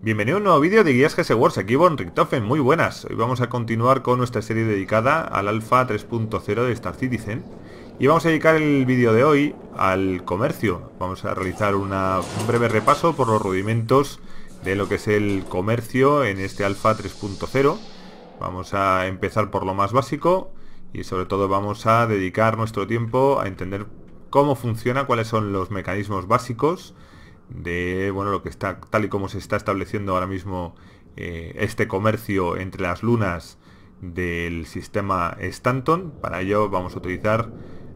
Bienvenido a un nuevo vídeo de Guías GS Wars, aquí Von Richtofen, muy buenas. Hoy vamos a continuar con nuestra serie dedicada al Alpha 3.0 de Star Citizen. Y vamos a dedicar el vídeo de hoy al comercio. Vamos a realizar un breve repaso por los rudimentos de lo que es el comercio en este Alpha 3.0. Vamos a empezar por lo más básico y sobre todo vamos a dedicar nuestro tiempo a entender cómo funciona, cuáles son los mecanismos básicos de bueno lo que está tal y como se está estableciendo ahora mismo eh, este comercio entre las lunas del sistema Stanton. Para ello vamos a utilizar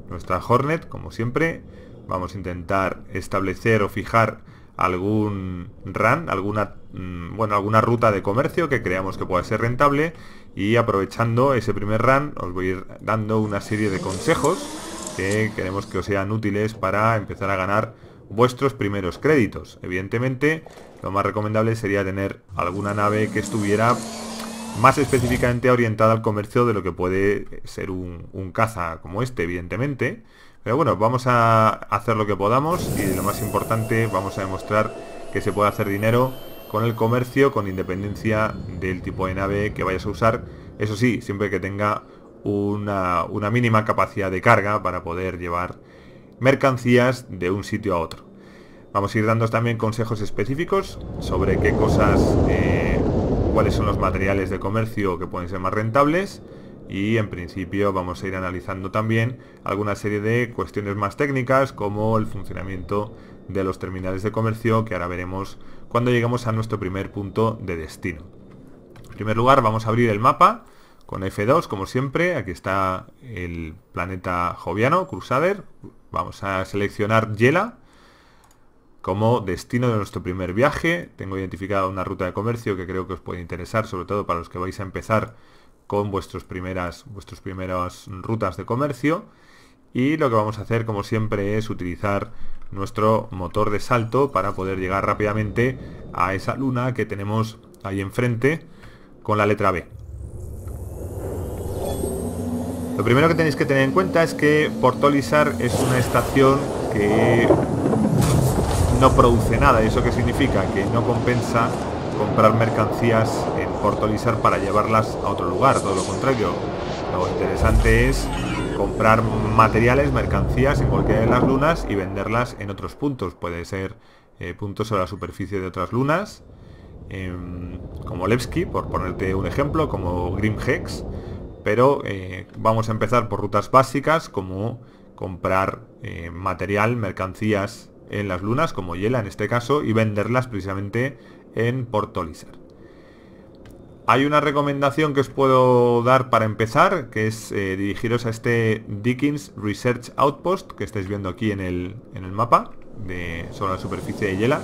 nuestra Hornet, como siempre. Vamos a intentar establecer o fijar algún run, alguna, mm, bueno, alguna ruta de comercio que creamos que pueda ser rentable y aprovechando ese primer run os voy a ir dando una serie de consejos que queremos que os sean útiles para empezar a ganar vuestros primeros créditos. Evidentemente, lo más recomendable sería tener alguna nave que estuviera más específicamente orientada al comercio de lo que puede ser un, caza como este, evidentemente. Pero bueno, vamos a hacer lo que podamos y lo más importante, vamos a demostrar que se puede hacer dinero con el comercio con independencia del tipo de nave que vayas a usar. Eso sí, siempre que tenga una, una mínima capacidad de carga para poder llevar mercancías de un sitio a otro. Vamos a ir dando también consejos específicos sobre qué cosas, eh, cuáles son los materiales de comercio que pueden ser más rentables y en principio vamos a ir analizando también alguna serie de cuestiones más técnicas como el funcionamiento de los terminales de comercio que ahora veremos cuando lleguemos a nuestro primer punto de destino. En primer lugar vamos a abrir el mapa con F2 como siempre, aquí está el planeta joviano, Crusader, Vamos a seleccionar Yela como destino de nuestro primer viaje. Tengo identificada una ruta de comercio que creo que os puede interesar, sobre todo para los que vais a empezar con vuestras primeras, vuestras primeras rutas de comercio. Y lo que vamos a hacer, como siempre, es utilizar nuestro motor de salto para poder llegar rápidamente a esa luna que tenemos ahí enfrente con la letra B. Lo primero que tenéis que tener en cuenta es que Portolizar es una estación que no produce nada. ¿Y eso qué significa? Que no compensa comprar mercancías en Portolizar para llevarlas a otro lugar. Todo lo contrario. Lo interesante es comprar materiales, mercancías en cualquiera de las lunas y venderlas en otros puntos. Puede ser eh, puntos sobre la superficie de otras lunas, em, como Levski, por ponerte un ejemplo, como Grim Hex pero eh, vamos a empezar por rutas básicas como comprar eh, material, mercancías en las lunas, como Yela en este caso, y venderlas precisamente en Portolizar. Hay una recomendación que os puedo dar para empezar, que es eh, dirigiros a este Dickens Research Outpost que estáis viendo aquí en el, en el mapa sobre la superficie de Yela.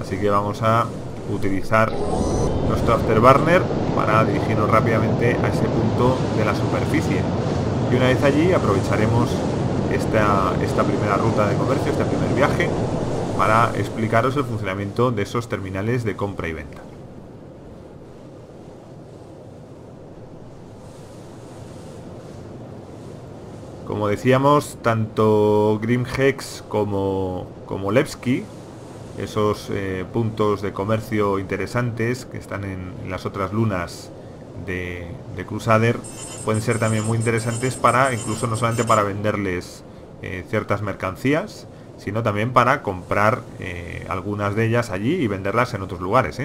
Así que vamos a utilizar nuestro afterburner para dirigirnos rápidamente a ese punto de la superficie. Y una vez allí aprovecharemos esta, esta primera ruta de comercio, este primer viaje, para explicaros el funcionamiento de esos terminales de compra y venta. Como decíamos, tanto Grimhex como, como Levski esos eh, puntos de comercio interesantes que están en, las otras lunas de, Crusader pueden ser también muy interesantes para, incluso no solamente para venderles eh, ciertas mercancías, sino también para comprar eh, algunas de ellas allí y venderlas en otros lugares.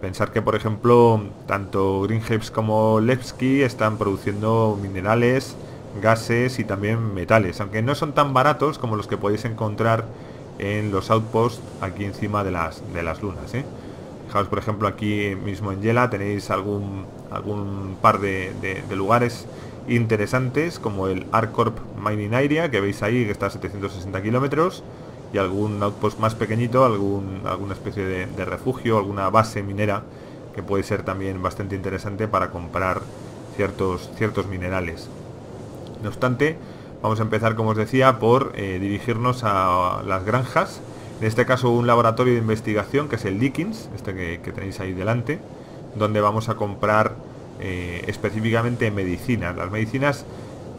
Pensar que, por ejemplo, tanto Greenhapes como Levski están produciendo minerales, gases y también metales, aunque no son tan baratos como los que podéis encontrar en los outposts aquí encima de las, de las lunas. ¿eh? Fijaos, por ejemplo, aquí mismo en Yela tenéis algún, algún par de, lugares interesantes como el Arcorp Mining Area que veis ahí que está a 760 kilómetros y algún outpost más pequeñito, algún, alguna especie de, de, refugio, alguna base minera que puede ser también bastante interesante para comprar ciertos, ciertos minerales. No obstante, Vamos a empezar, como os decía, por eh, dirigirnos a las granjas. En este caso un laboratorio de investigación que es el Dickens, este que, tenéis ahí delante, donde vamos a comprar eh, específicamente medicinas. Las medicinas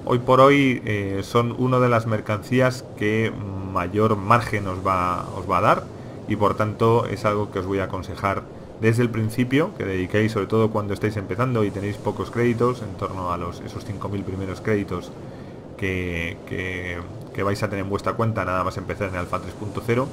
hoy por hoy eh, son una de las mercancías que mayor margen os va, a dar y por tanto es algo que os voy a aconsejar desde el principio, que dediquéis sobre todo cuando estáis empezando y tenéis pocos créditos, en torno a esos 5.000 primeros créditos que, vais a tener en vuestra cuenta nada más empezar en Alpha 3.0,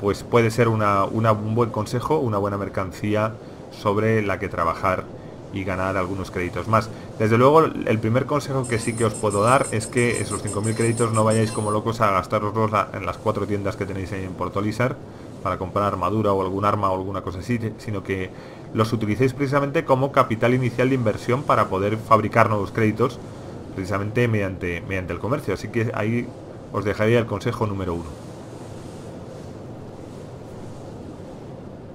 pues puede ser una, un buen consejo, una buena mercancía sobre la que trabajar y ganar algunos créditos más. Desde luego, el primer consejo que sí que os puedo dar es que esos 5.000 créditos no vayáis como locos a gastaroslos en las cuatro tiendas que tenéis ahí en Portolizar para comprar armadura o algún arma o alguna cosa así, sino que los utilicéis precisamente como capital inicial de inversión para poder fabricar nuevos créditos precisamente mediante, mediante el comercio. Así que ahí os dejaría el consejo número uno.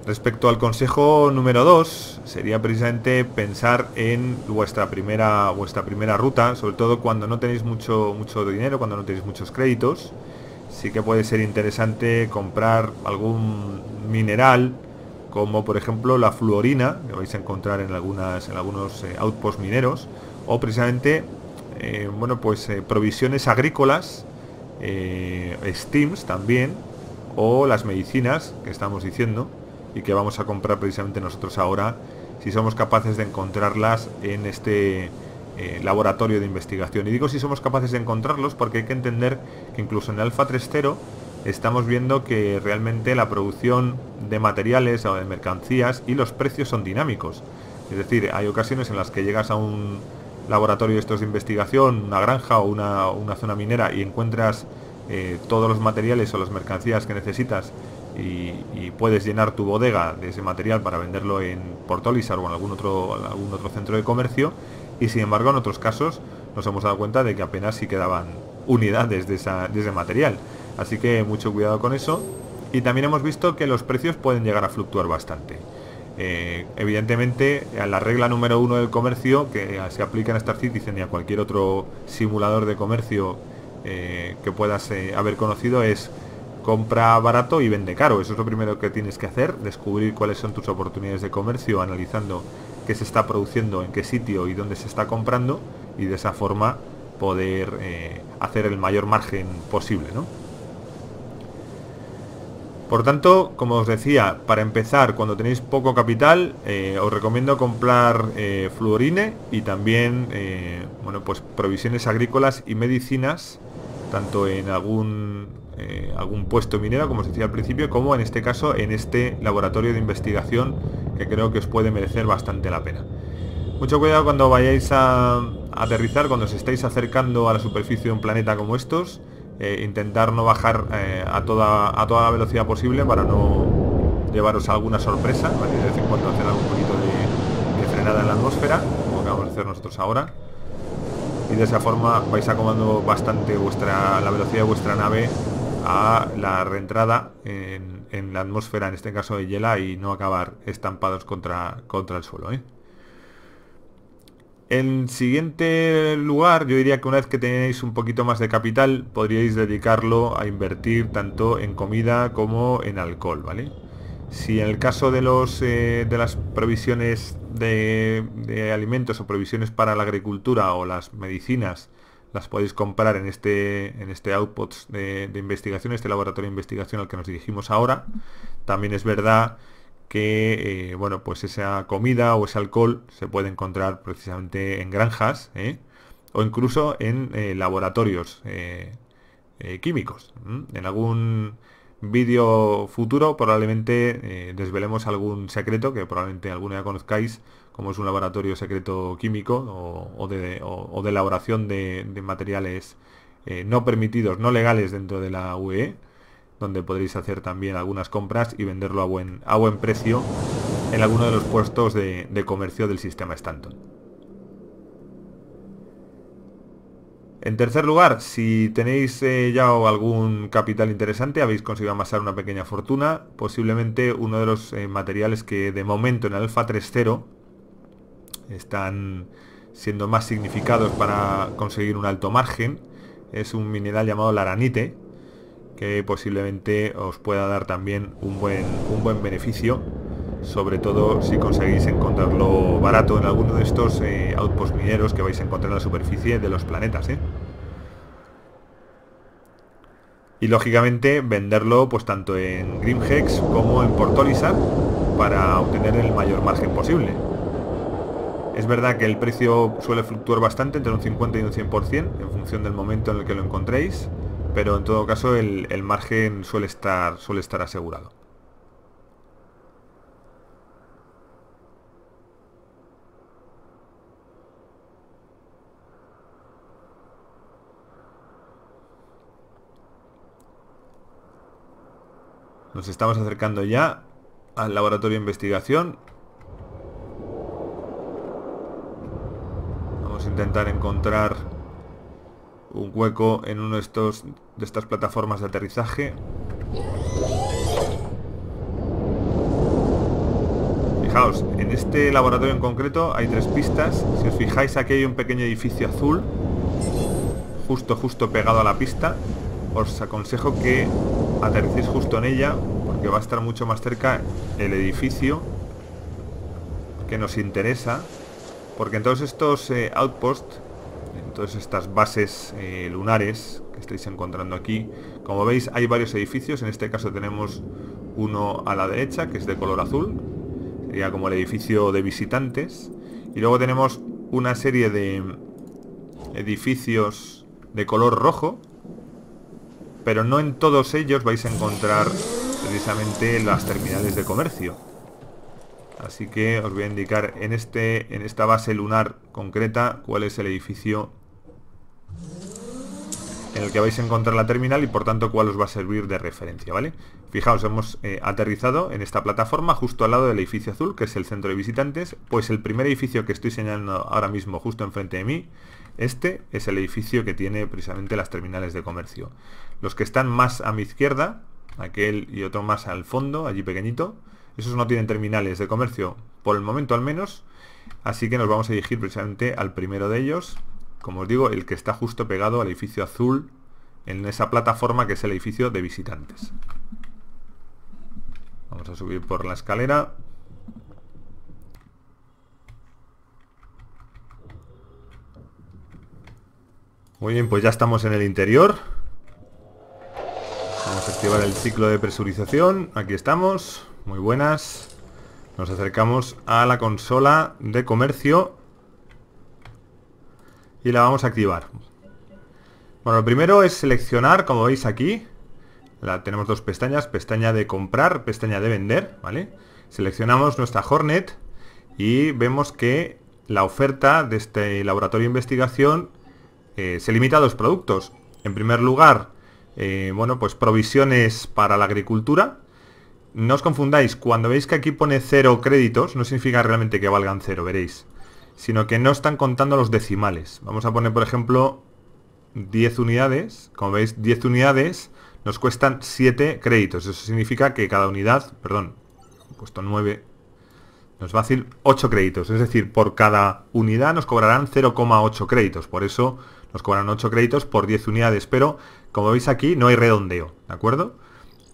Respecto al consejo número 2, sería precisamente pensar en vuestra primera, vuestra primera ruta, sobre todo cuando no tenéis mucho, mucho dinero, cuando no tenéis muchos créditos. Sí que puede ser interesante comprar algún mineral, como por ejemplo la fluorina, que vais a encontrar en, algunas, en algunos eh, outposts mineros, o precisamente eh, bueno, pues eh, provisiones agrícolas, steams también, o las medicinas que estamos diciendo y que vamos a comprar precisamente nosotros ahora si somos capaces de encontrarlas en este eh, laboratorio de investigación. Y digo si somos capaces de encontrarlos porque hay que entender que incluso en Alpha 3.0 estamos viendo que realmente la producción de materiales o de mercancías y los precios son dinámicos. Es decir, hay ocasiones en las que llegas a un laboratorio de estos de investigación, una granja o una, zona minera y encuentras eh, todos los materiales o las mercancías que necesitas y, puedes llenar tu bodega de ese material para venderlo en Portolizar o en algún otro, algún otro centro de comercio y sin embargo en otros casos nos hemos dado cuenta de que apenas si quedaban unidades de, ese material. Así que mucho cuidado con eso. Y también hemos visto que los precios pueden llegar a fluctuar bastante. Eh, evidentemente, la regla número uno del comercio, que se aplica en Star Citizen y a cualquier otro simulador de comercio eh, que puedas eh, haber conocido, es compra barato y vende caro. Eso es lo primero que tienes que hacer, descubrir cuáles son tus oportunidades de comercio, analizando qué se está produciendo, en qué sitio y dónde se está comprando y de esa forma poder eh, hacer el mayor margen posible. ¿no? Por tanto, como os decía, para empezar, cuando tenéis poco capital, eh, os recomiendo comprar eh, fluorine y también bueno, pues provisiones agrícolas y medicinas, tanto en algún eh, algún puesto minero, como os decía al principio, como en este caso en este laboratorio de investigación que creo que os puede merecer bastante la pena. Mucho cuidado cuando vayáis a, aterrizar, cuando os estáis acercando a la superficie de un planeta como estos, eh, intentar no bajar eh, a, toda, a toda la velocidad posible para no llevaros alguna sorpresa, de vez en cuando hacer algún poquito de, de frenada en la atmósfera, como acabamos de hacer nosotros ahora y de esa forma vais acomodando bastante vuestra la velocidad de vuestra nave a la reentrada en, la atmósfera, en este caso de hiela, y no acabar estampados contra, contra el suelo. ¿eh? En siguiente lugar, yo diría que una vez que tenéis un poquito más de capital, podríais dedicarlo a invertir tanto en comida como en alcohol, ¿vale? Si en el caso de, los, eh, de las provisiones de, de, alimentos o provisiones para la agricultura o las medicinas las podéis comprar en este, en este outputs de, investigación, este laboratorio de investigación al que nos dirigimos ahora. También es verdad que eh, bueno pues esa comida o ese alcohol se puede encontrar precisamente en granjas ¿eh? o incluso en eh, laboratorios químicos en algún vídeo futuro probablemente desvelemos algún secreto que probablemente alguno ya conozcáis como es un laboratorio secreto químico o, de, elaboración de, materiales no permitidos, no legales dentro de la UE, donde podréis hacer también algunas compras y venderlo a buen, a buen precio en alguno de los puestos de, comercio del sistema Stanton. En tercer lugar, si tenéis eh, ya algún capital interesante, habéis conseguido amasar una pequeña fortuna, posiblemente uno de los eh, materiales que de momento en Alpha 3.0 están siendo más significados para conseguir un alto margen. Es un mineral llamado laranite, que posiblemente os pueda dar también un buen, un buen beneficio, sobre todo si conseguís encontrarlo barato en alguno de estos eh, outposts mineros que vais a encontrar en la superficie de los planetas. ¿eh? Y lógicamente venderlo pues tanto en Grimhex como en Portolizar para obtener el mayor margen posible. Es verdad que el precio suele fluctuar bastante, entre un 50 y un 100%, en función del momento en el que lo encontréis, pero en todo caso el, el margen suele estar, suele estar asegurado. Nos estamos acercando ya al laboratorio de investigación. Vamos a intentar encontrar un hueco en uno de estos de estas plataformas de aterrizaje. Fijaos, en este laboratorio en concreto hay tres pistas. Si os fijáis aquí hay un pequeño edificio azul justo justo pegado a la pista. Os aconsejo que aterricéis justo en ella porque va a estar mucho más cerca el edificio que nos interesa porque en todos estos eh, outposts todas estas bases eh, lunares que estáis encontrando aquí. Como veis hay varios edificios. En este caso tenemos uno a la derecha que es de color azul sería como el edificio de visitantes. Y luego tenemos una serie de edificios de color rojo pero no en todos ellos vais a encontrar precisamente las terminales de comercio. Así que os voy a indicar en, este, en esta base lunar concreta cuál es el edificio en el que vais a encontrar la terminal y por tanto cuál os va a servir de referencia, ¿vale? Fijaos, hemos eh, aterrizado en esta plataforma justo al lado del edificio azul, que es el centro de visitantes, pues el primer edificio que estoy señalando ahora mismo justo enfrente de mí, este es el edificio que tiene precisamente las terminales de comercio. Los que están más a mi izquierda, aquel y otro más al fondo, allí pequeñito, esos no tienen terminales de comercio, por el momento al menos, así que nos vamos a dirigir precisamente al primero de ellos, como os digo, el que está justo pegado al edificio azul, en esa plataforma que es el edificio de visitantes. Vamos a subir por la escalera. Muy bien, pues ya estamos en el interior. Vamos a activar el ciclo de presurización. Aquí estamos. Muy buenas. Nos acercamos a la consola de comercio. Y la vamos a activar. Bueno, lo primero es seleccionar, como veis aquí. La, tenemos dos pestañas. Pestaña de comprar, pestaña de vender. ¿Vale? Seleccionamos nuestra Hornet. Y vemos que la oferta de este laboratorio de investigación eh, se limita a dos productos. En primer lugar, eh, bueno, pues provisiones para la agricultura. No os confundáis, cuando veis que aquí pone cero créditos, no significa realmente que valgan cero, veréis. Sino que no están contando los decimales. Vamos a poner, por ejemplo, 10 unidades. Como veis, 10 unidades nos cuestan 7 créditos. Eso significa que cada unidad, perdón, he puesto 9, nos va a decir 8 créditos. Es decir, por cada unidad nos cobrarán 0,8 créditos. Por eso nos cobran 8 créditos por 10 unidades, pero como veis aquí no hay redondeo, ¿de acuerdo?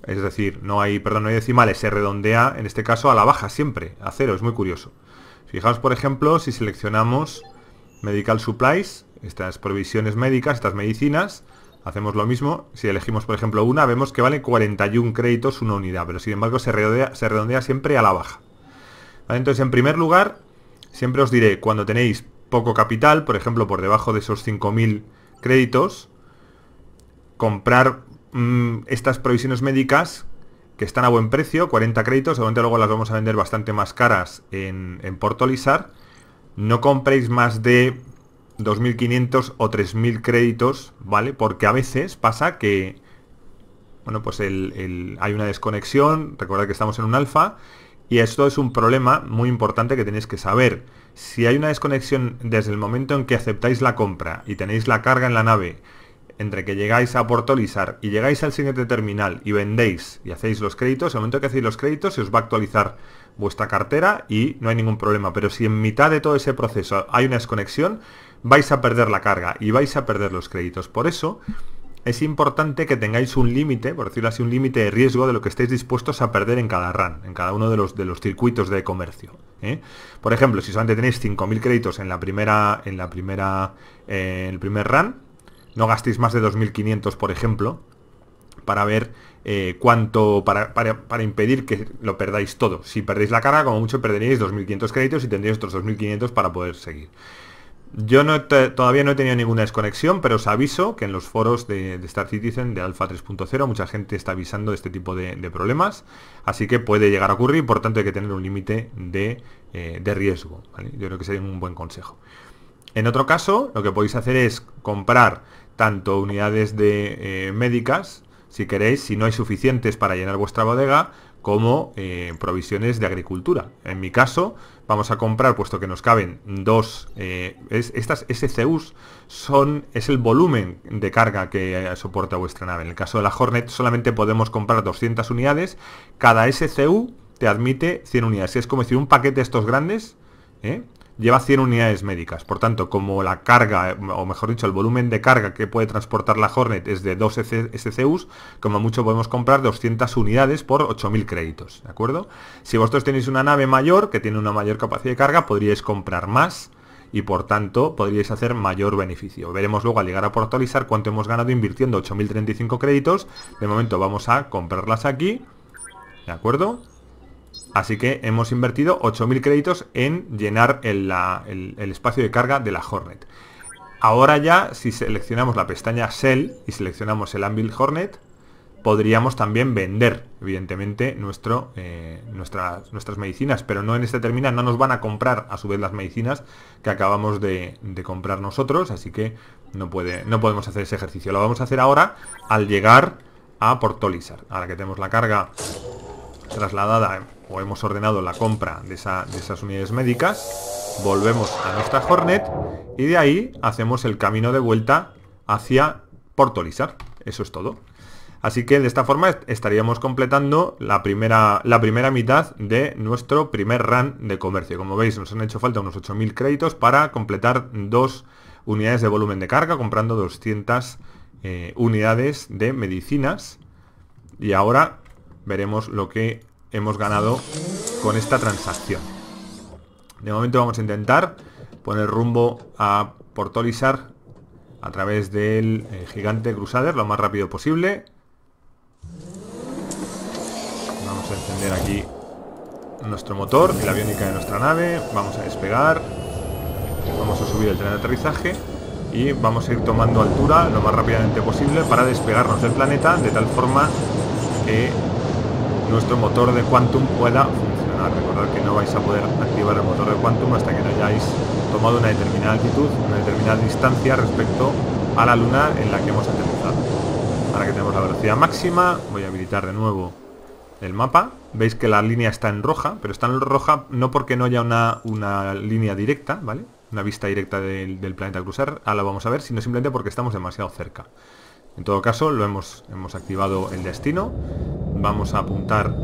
Es decir, no hay, perdón, no hay decimales, se redondea en este caso a la baja siempre, a cero, es muy curioso. Fijaos, por ejemplo, si seleccionamos Medical Supplies, estas provisiones médicas, estas medicinas, hacemos lo mismo. Si elegimos, por ejemplo, una, vemos que vale 41 créditos una unidad, pero sin embargo se redondea, siempre a la baja. Entonces, en primer lugar, siempre os diré, cuando tenéis poco capital, por ejemplo, por debajo de esos 5.000 créditos, comprar mm, estas provisiones médicas que están a buen precio, 40 créditos, obviamente luego las vamos a vender bastante más caras en, en Portolizar. No compréis más de 2.500 o 3.000 créditos, ¿vale? Porque a veces pasa que, bueno, pues hay una desconexión, recordad que estamos en un alfa, y esto es un problema muy importante que tenéis que saber si hay una desconexión desde el momento en que aceptáis la compra y tenéis la carga en la nave, entre que llegáis a Portolizar y llegáis al siguiente terminal y vendéis y hacéis los créditos, el momento que hacéis los créditos se os va a actualizar vuestra cartera y no hay ningún problema. Pero si en mitad de todo ese proceso hay una desconexión, vais a perder la carga y vais a perder los créditos. Por eso es importante que tengáis un límite, por decirlo así, un límite de riesgo de lo que estéis dispuestos a perder en cada run, en cada uno de los, de los circuitos de comercio. ¿eh? Por ejemplo, si solamente tenéis 5.000 créditos en la primera, en la primera, eh, el primer run, no gastéis más de 2.500, por ejemplo, para ver eh, cuánto, para, para, impedir que lo perdáis todo. Si perdéis la carga, como mucho perderíais 2.500 créditos y tendríais otros 2.500 para poder seguir. Yo no todavía no he tenido ninguna desconexión, pero os aviso que en los foros de, Star Citizen de Alpha 3.0 mucha gente está avisando de este tipo de, problemas, así que puede llegar a ocurrir, por tanto hay que tener un límite de, eh, riesgo. Yo creo que sería un buen consejo. En otro caso, lo que podéis hacer es comprar tanto unidades de eh, médicas, si queréis, si no hay suficientes para llenar vuestra bodega, como eh, provisiones de agricultura. En mi caso, vamos a comprar, puesto que nos caben dos, eh, estas SCUs son, es el volumen de carga que soporta vuestra nave. En el caso de la Hornet solamente podemos comprar 200 unidades, cada SCU te admite 100 unidades. Es como decir, un paquete de estos grandes. Lleva 100 unidades médicas. Por tanto, como la carga, o mejor dicho, el volumen de carga que puede transportar la Hornet es de 2 SCUs, como mucho podemos comprar 200 unidades por 8.000 créditos, ¿de acuerdo? Si vosotros tenéis una nave mayor, que tiene una mayor capacidad de carga, podríais comprar más y por tanto podríais hacer mayor beneficio. Veremos luego al llegar a portalizar cuánto hemos ganado invirtiendo 8.035 créditos. De momento vamos a comprarlas aquí, ¿de acuerdo? Así que hemos invertido 8.000 créditos en llenar el, espacio de carga de la Hornet. Ahora ya, si seleccionamos la pestaña Sell y seleccionamos el Anvil Hornet, podríamos también vender, evidentemente, nuestro, eh, nuestras, medicinas, pero no en este terminal, no nos van a comprar a su vez las medicinas que acabamos de, comprar nosotros, así que no, puede, no podemos hacer ese ejercicio. Lo vamos a hacer ahora al llegar a Portolizar. Ahora que tenemos la carga trasladada o hemos ordenado la compra de, esas unidades médicas, volvemos a nuestra Hornet y de ahí hacemos el camino de vuelta hacia Portolizar. Eso es todo. Así que de esta forma estaríamos completando la primera, la primera mitad de nuestro primer run de comercio. Como veis, nos han hecho falta unos 8.000 créditos para completar dos unidades de volumen de carga, comprando 200 eh, unidades de medicinas. Y ahora veremos lo que hemos ganado con esta transacción. De momento vamos a intentar poner rumbo a Portolizar a través del eh, gigante Crusader lo más rápido posible. Vamos a encender aquí nuestro motor y la aviónica de nuestra nave. Vamos a despegar. Vamos a subir el tren de aterrizaje y vamos a ir tomando altura lo más rápidamente posible para despegarnos del planeta de tal forma que nuestro motor de Quantum pueda funcionar. Recordad que no vais a poder activar el motor de Quantum hasta que no hayáis tomado una determinada altitud, una determinada distancia respecto a la luna en la que hemos aterrizado. Ahora que tenemos la velocidad máxima, voy a habilitar de nuevo el mapa. Veis que la línea está en roja, pero está en roja no porque no haya una, una línea directa, ¿vale? Una vista directa del, planeta cruzar, ahora lo vamos a ver, sino simplemente porque estamos demasiado cerca. En todo caso, lo hemos, hemos activado el destino. Vamos a apuntar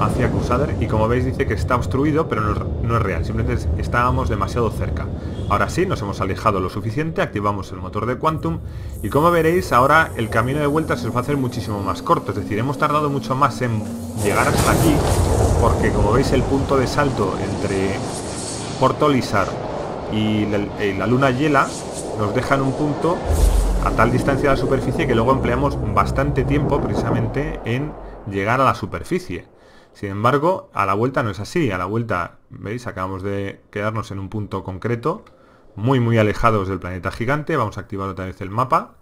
hacia Crusader y como veis dice que está obstruido pero no, es real, simplemente estábamos demasiado cerca. Ahora sí, nos hemos alejado lo suficiente, activamos el motor de Quantum y como veréis ahora el camino de vuelta se os va a hacer muchísimo más corto, es decir, hemos tardado mucho más en llegar hasta aquí porque como veis el punto de salto entre Porto Lizar y la, y la luna Yela nos deja en un punto a tal distancia de la superficie que luego empleamos bastante tiempo precisamente en llegar a la superficie. Sin embargo, a la vuelta no es así. A la vuelta, ¿veis? Acabamos de quedarnos en un punto concreto, muy muy alejados del planeta gigante. Vamos a activar otra vez el mapa.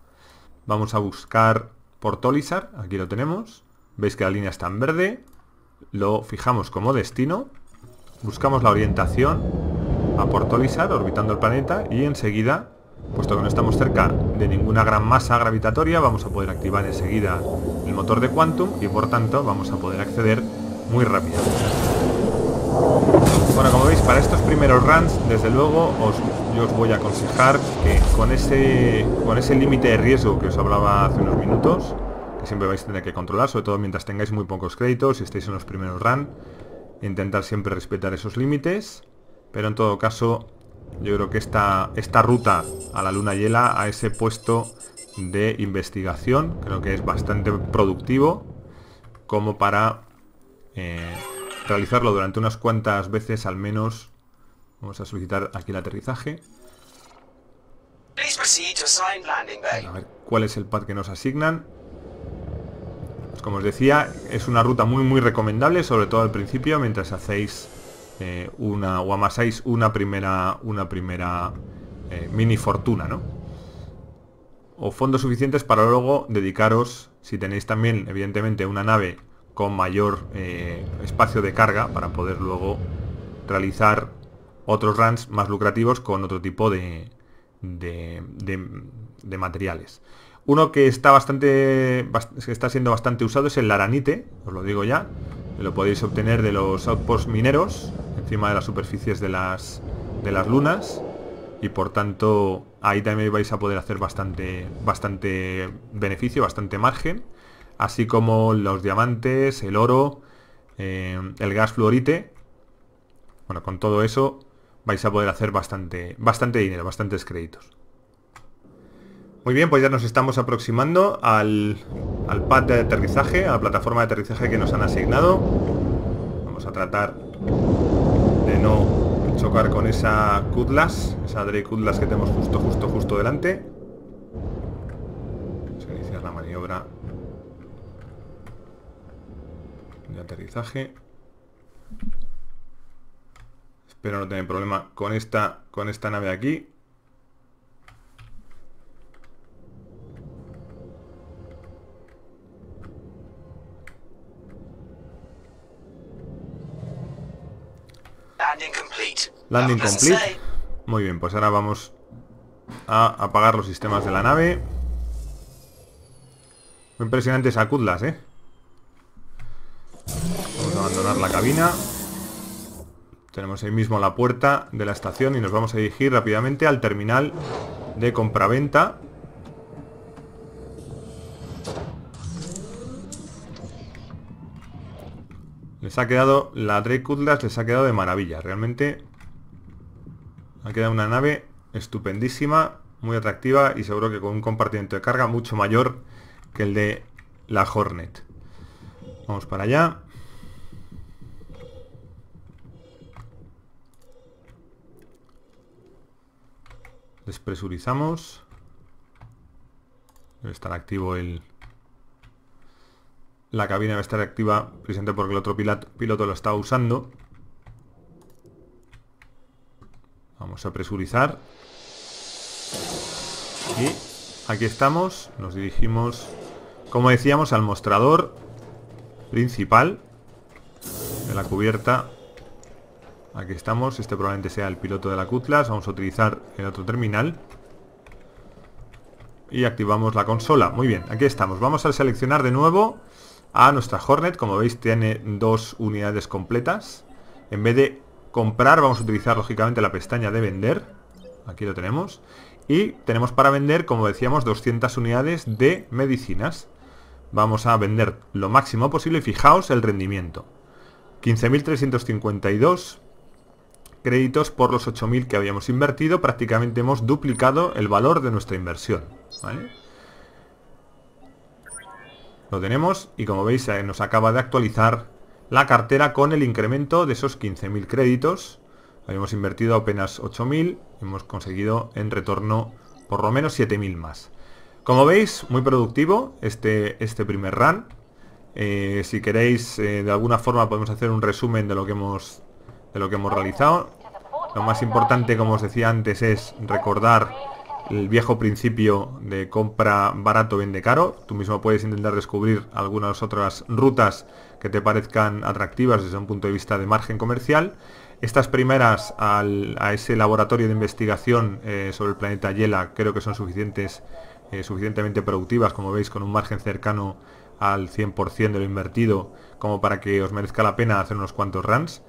Vamos a buscar Portolizar, aquí lo tenemos. Veis que la línea está en verde. Lo fijamos como destino. Buscamos la orientación a Portolizar, orbitando el planeta, y enseguida Puesto que no estamos cerca de ninguna gran masa gravitatoria, vamos a poder activar enseguida el motor de Quantum y por tanto vamos a poder acceder muy rápido. Bueno, como veis, para estos primeros runs, desde luego, os, yo os voy a aconsejar que con ese, con ese límite de riesgo que os hablaba hace unos minutos, que siempre vais a tener que controlar, sobre todo mientras tengáis muy pocos créditos y estéis en los primeros runs, intentar siempre respetar esos límites, pero en todo caso yo creo que esta, esta ruta a la luna hiela, a ese puesto de investigación, creo que es bastante productivo como para eh, realizarlo durante unas cuantas veces al menos. Vamos a solicitar aquí el aterrizaje. A ver cuál es el pad que nos asignan. como os decía, es una ruta muy muy recomendable, sobre todo al principio, mientras hacéis eh, una o amasáis una primera, una primera eh, mini fortuna, ¿no? O fondos suficientes para luego dedicaros, si tenéis también, evidentemente, una nave con mayor eh, espacio de carga para poder luego realizar otros runs más lucrativos con otro tipo de, de, materiales. Uno que está bastante que está siendo bastante usado es el laranite, os lo digo ya. Lo podéis obtener de los outposts mineros encima de las superficies de las de las lunas y por tanto ahí también vais a poder hacer bastante bastante beneficio, bastante margen, así como los diamantes, el oro, eh, el gas fluorite. Bueno, con todo eso vais a poder hacer bastante bastante dinero, bastantes créditos. Muy bien, pues ya nos estamos aproximando al, al pad de aterrizaje, a la plataforma de aterrizaje que nos han asignado. Vamos a tratar no chocar con esa Cutlass, esa Drake Cutlass que tenemos justo, justo, justo delante. Vamos a iniciar la maniobra de aterrizaje. Espero no tener problema con esta, con esta nave aquí. Landing complete. Muy bien, pues ahora vamos a apagar los sistemas de la nave. Muy impresionante esa Cutlass, ¿eh? Vamos a abandonar la cabina. Tenemos ahí mismo la puerta de la estación y nos vamos a dirigir rápidamente al terminal de compraventa. Les ha quedado, la Drake Cutlass les ha quedado de maravilla. Realmente ha quedado una nave estupendísima, muy atractiva y seguro que con un compartimiento de carga mucho mayor que el de la Hornet. Vamos para allá. Despresurizamos. Debe estar activo el... La cabina debe estar activa precisamente porque el otro piloto lo está usando. Vamos a presurizar. Y aquí estamos. Nos dirigimos, como decíamos, al mostrador principal de la cubierta. Aquí estamos. Este probablemente sea el piloto de la Cutlass. Vamos a utilizar el otro terminal. Y activamos la consola. Muy bien, aquí estamos. Vamos a seleccionar de nuevo a nuestra Hornet. Como veis, tiene dos unidades completas. En vez de comprar, vamos a utilizar lógicamente la pestaña de vender. Aquí lo tenemos. Y tenemos para vender, como decíamos, 200 unidades de medicinas. Vamos a vender lo máximo posible. Fijaos el rendimiento. 15.352 créditos por los 8.000 que habíamos invertido. Prácticamente hemos duplicado el valor de nuestra inversión. Lo tenemos y como veis nos acaba de actualizar la cartera con el incremento de esos 15.000 créditos. Habíamos invertido apenas 8.000, hemos conseguido en retorno por lo menos 7.000 más. Como veis, muy productivo este, este primer run. Eh, si queréis, eh, de alguna forma podemos hacer un resumen de lo que hemos de lo que hemos realizado. Lo más importante, como os decía antes, es recordar el viejo principio de compra barato, vende caro. Tú mismo puedes intentar descubrir algunas otras rutas que te parezcan atractivas desde un punto de vista de margen comercial. Estas primeras a ese laboratorio de investigación eh, sobre el planeta Yela creo que son suficientes, eh, suficientemente productivas, como veis, con un margen cercano al 100% de lo invertido, como para que os merezca la pena hacer unos cuantos runs.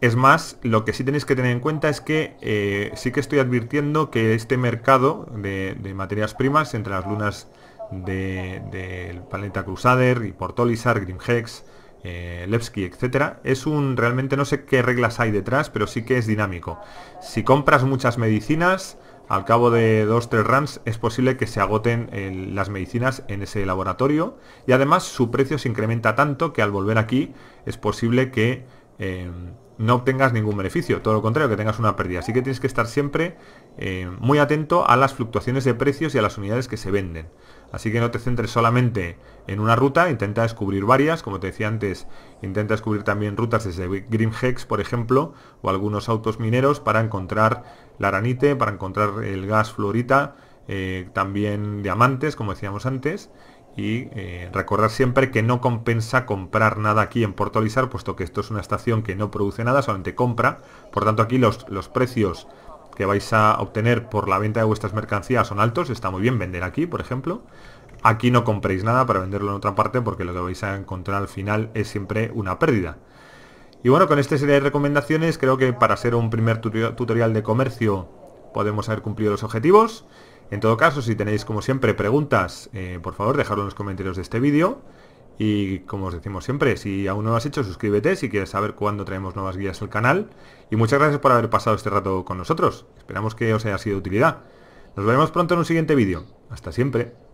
Es más, lo que sí tenéis que tener en cuenta es que eh, sí que estoy advirtiendo que este mercado de, materias primas entre las lunas del planeta Crusader y Portolisar, Grimhex, eh, Levski, etcétera, es un realmente no sé qué reglas hay detrás, pero sí que es dinámico. Si compras muchas medicinas, al cabo de dos tres runs es posible que se agoten las medicinas en ese laboratorio y además su precio se incrementa tanto que al volver aquí es posible que eh, no obtengas ningún beneficio, todo lo contrario, que tengas una pérdida. Así que tienes que estar siempre eh, muy atento a las fluctuaciones de precios y a las unidades que se venden. Así que no te centres solamente en una ruta, intenta descubrir varias, como te decía antes, intenta descubrir también rutas desde Grimhex, por ejemplo, o algunos autos mineros para encontrar la aranite, para encontrar el gas fluorita, eh, también diamantes, como decíamos antes, y eh, recordar siempre que no compensa comprar nada aquí en Porto Lizar, puesto que esto es una estación que no produce nada, solamente compra. Por tanto, aquí los, los precios que vais a obtener por la venta de vuestras mercancías son altos, está muy bien vender aquí, por ejemplo. Aquí no compréis nada para venderlo en otra parte porque lo que vais a encontrar al final es siempre una pérdida. Y bueno, con esta serie de recomendaciones creo que para ser un primer tutorial de comercio podemos haber cumplido los objetivos. En todo caso, si tenéis como siempre preguntas, eh, por favor dejadlo en los comentarios de este vídeo. Y como os decimos siempre, si aún no lo has hecho, suscríbete si quieres saber cuándo traemos nuevas guías al canal. Y muchas gracias por haber pasado este rato con nosotros. Esperamos que os haya sido de utilidad. Nos veremos pronto en un siguiente vídeo. Hasta siempre.